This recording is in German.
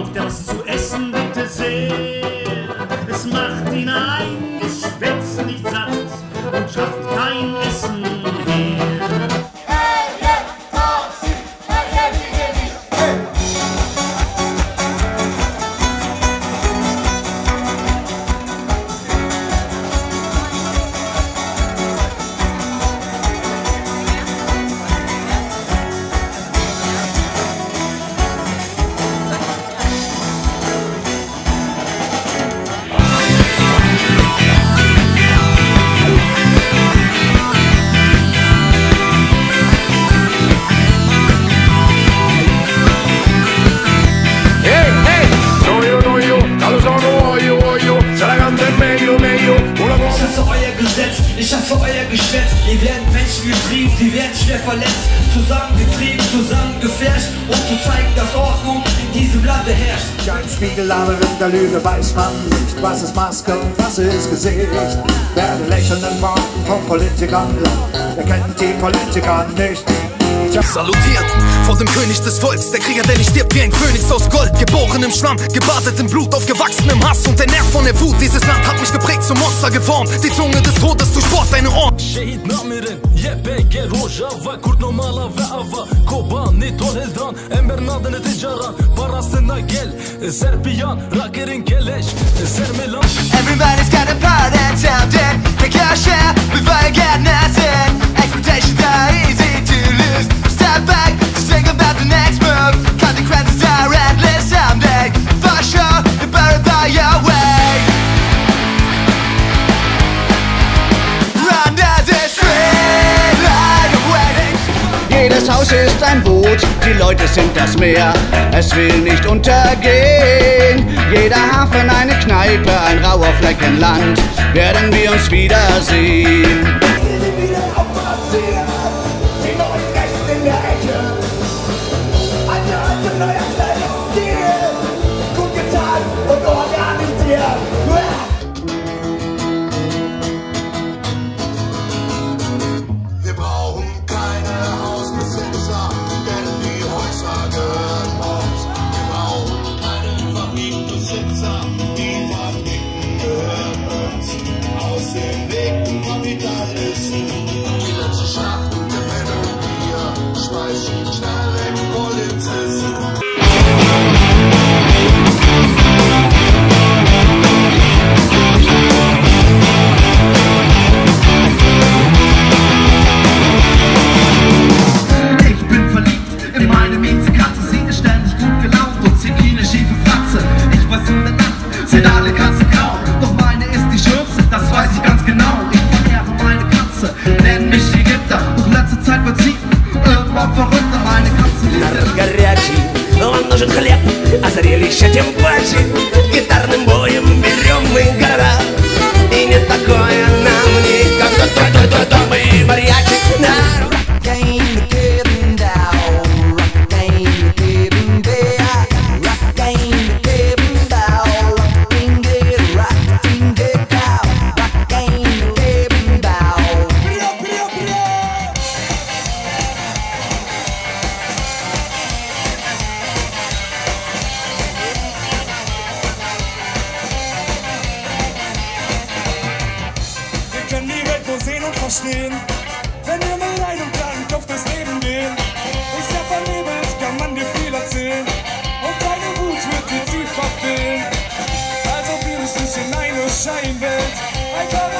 auf das zu essen bitte sehr. Es macht ihn ein. Geschwätzt. Hier werden Menschen getrieben, sie werden schwer verletzt. Zusammengetrieben, zusammengefärscht, um zu zeigen, dass Ordnung in diesem Lande herrscht. Kein Spiegel, aber in der Lüge weiß man nicht, was ist Maske und was ist Gesicht. Werde lächelnden Worten von Politikern laut, wer kennt die Politiker nicht? Salutiert vor dem König des Volks, der Krieger, der nicht stirbt wie ein König aus Gold. Geboren im Schlamm, gebadet im Blut, aufgewachsen im Hass und der Nerv von der Wut. Dieses Land hat mich geprägt, zum Monster geformt. Die Zunge des Todes durch Sport deine Ohren. Shahid namirin, YPG Rojava, Kurt Nomala, Vava, ava. Kobani, Torhildran, Ember Tijaran, ticaran. Parasına gel, Serbian, Rakerin keleş, Sermelan. Everybody's got a part that's out there. They can't share, we've got nothing. Jedes Haus ist ein Boot, die Leute sind das Meer, es will nicht untergehen. Jeder Hafen eine Kneipe, ein rauer Flecken Land, werden wir uns wiedersehen. Wir Kapitalisten, die Ищи Египта, углаться Zeit verziehen Irgendwann verrückt, aber eine Katze Народ горячий, вам нужен хлеб А зрелище тем паче. Гитарным боем берем мы гора. И не такое. verstehen. Wenn wir mit einem kleinen Kopf das Leben gehen, ist ja vernebelt, kann man dir viel erzählen. Und deine Wut wird dir tief verfehlen. Also wir müssen nicht in eine Scheinwelt. Ein paar